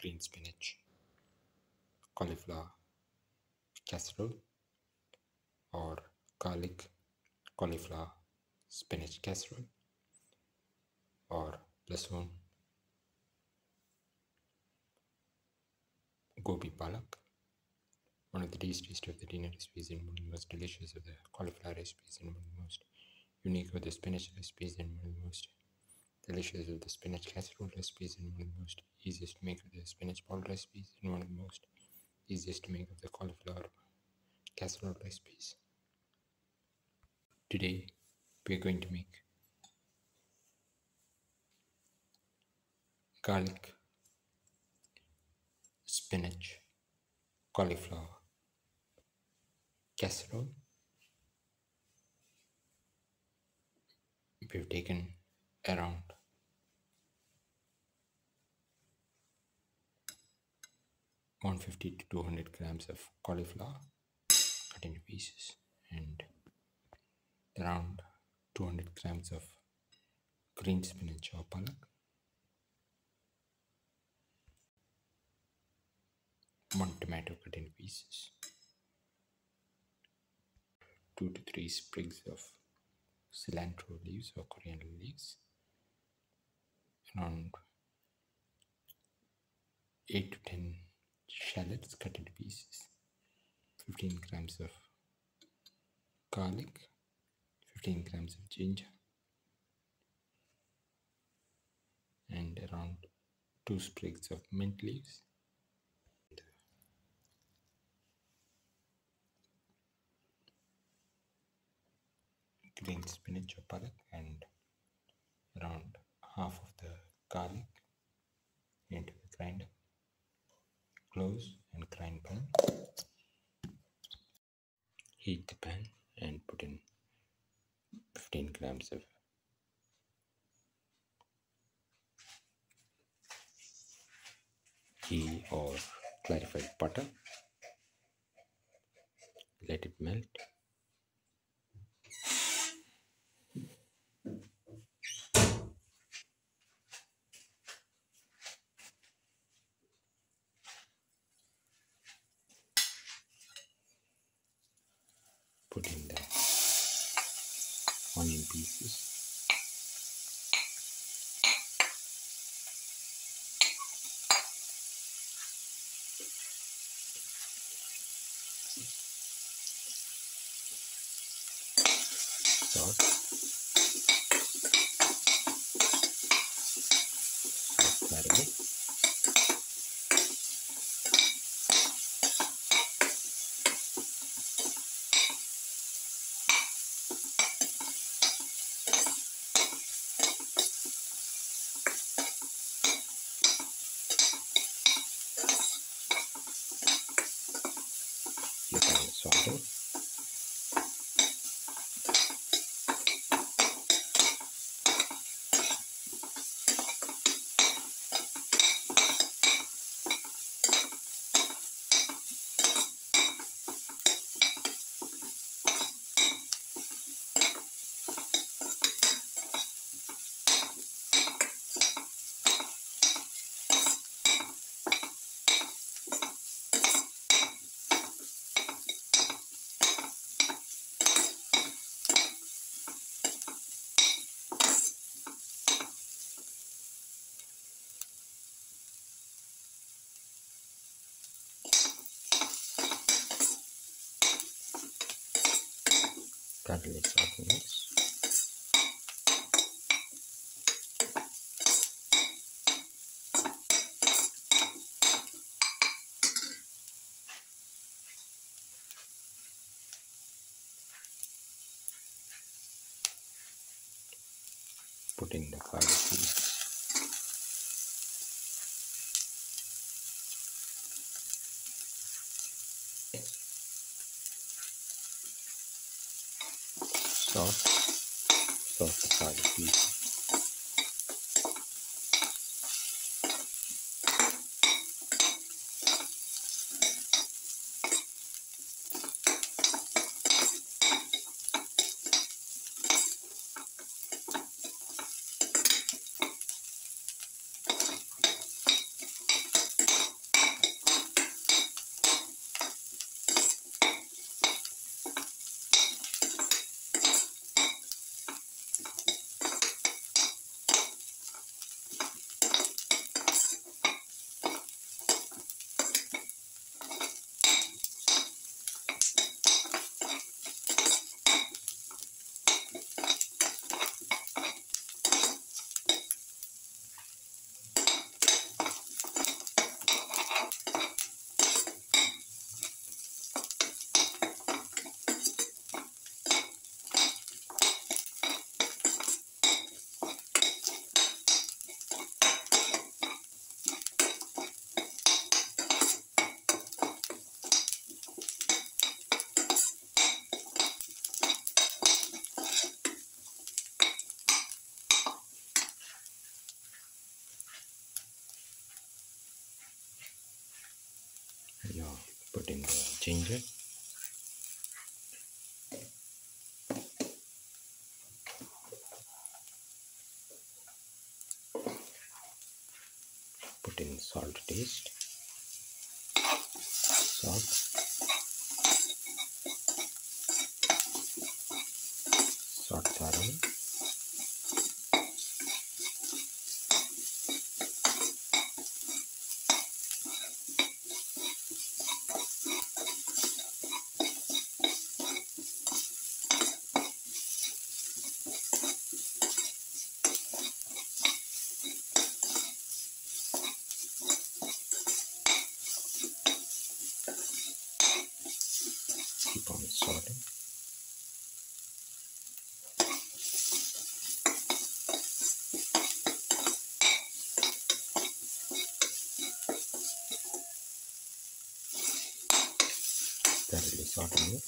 green spinach, cauliflower casserole, or garlic cauliflower spinach casserole, or lasoon gobi palak. One of the tastiest of the dinner recipes and one of the most delicious of the cauliflower recipes and one of the most unique of the spinach recipes and one of the most delicious of the spinach casserole recipes and one of the most easiest to make of the spinach bowl recipes and one of the most easiest to make of the cauliflower casserole recipes. Today we are going to make garlic, spinach, cauliflower casserole. We've taken around 150 to 200 grams of cauliflower cut into pieces and around 200 grams of green spinach or palak. One tomato cut into pieces. Two to three sprigs of cilantro leaves or coriander leaves. Around 8 to 10 shallots cut into pieces, 15 grams of garlic, 15 grams of ginger, and around 2 sprigs of mint leaves. Green spinach or palak and around half of the garlic into the grinder close and grind pan. Heat the pan and put in 15 grams of ghee or clarified butter. Let it melt. bocor baru kita sorot Put in the garlic piece. Salt. Salt the garlic piece. Now put in the ginger. Tá, tá saco mesmo.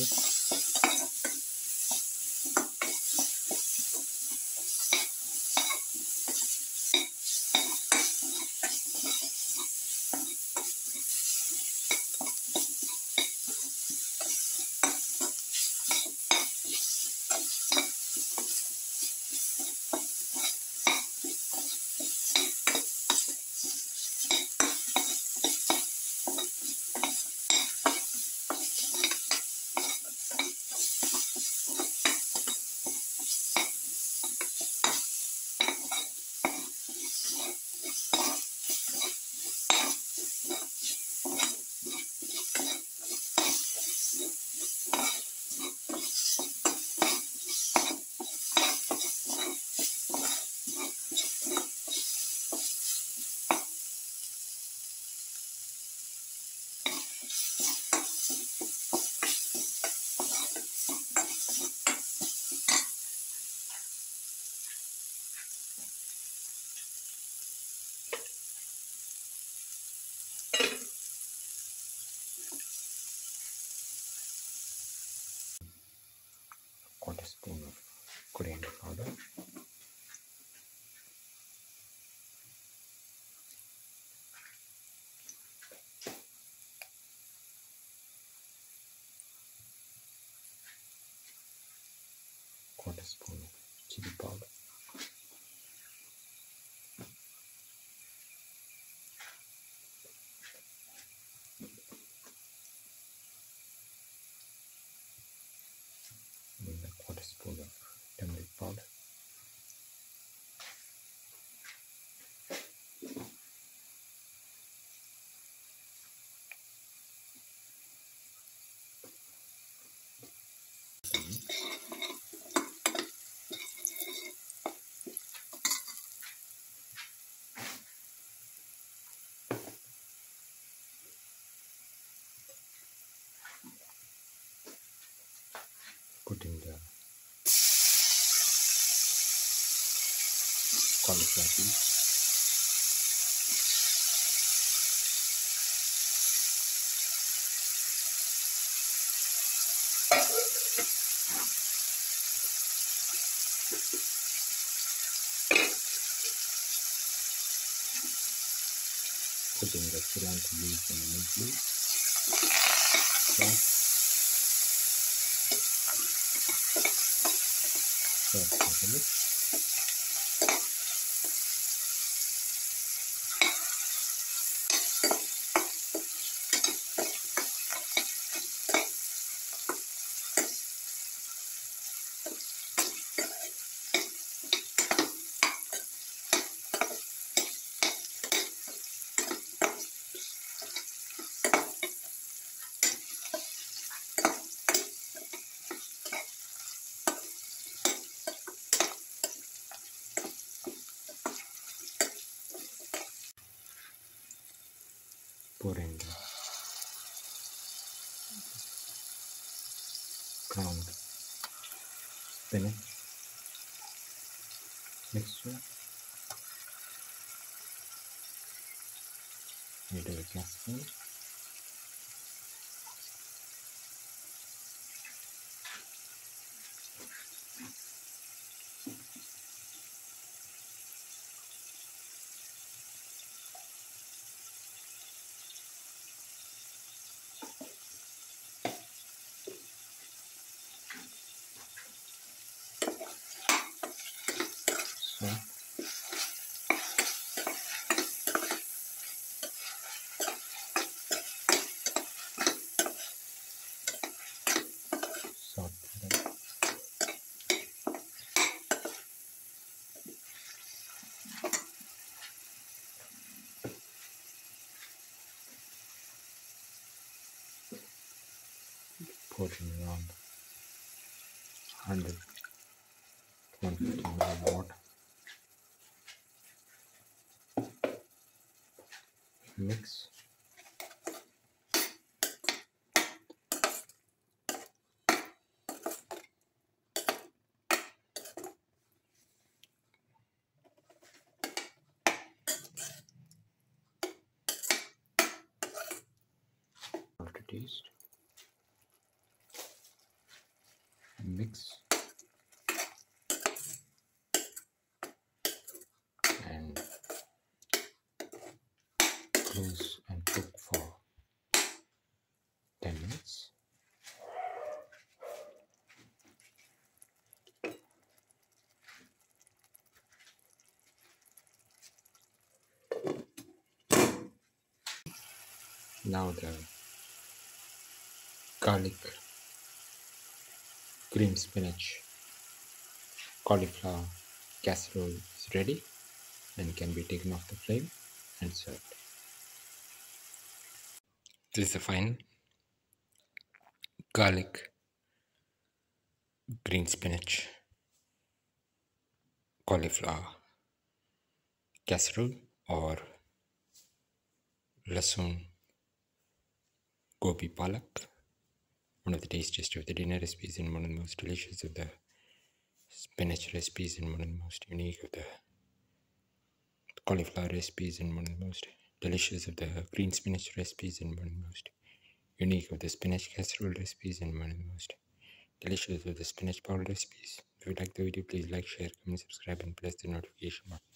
Salt spoon కుడి ఎండు powder and a quarter spoon of turmeric powder. Put in the cauliflower piece. putting the cilantro leaves and the mint leaves. Salt. Salt garlic. Spinach mixture into the powder. Pouring around 100 150 ml Mix. To taste. Mix. and and cook for 10 minutes. Now the garlic, green spinach, cauliflower casserole is ready and can be taken off the flame and served. This is the final garlic, green spinach, cauliflower casserole or lasoon gobi palak. One of the tastiest of the dinner recipes and one of the most delicious of the spinach recipes and one of the most unique of the cauliflower recipes and one of the most delicious of the green spinach recipes and one of the most unique of the spinach casserole recipes and one of the most delicious of the spinach bowl recipes. If you like the video, please like, share, comment, subscribe and press the notification button.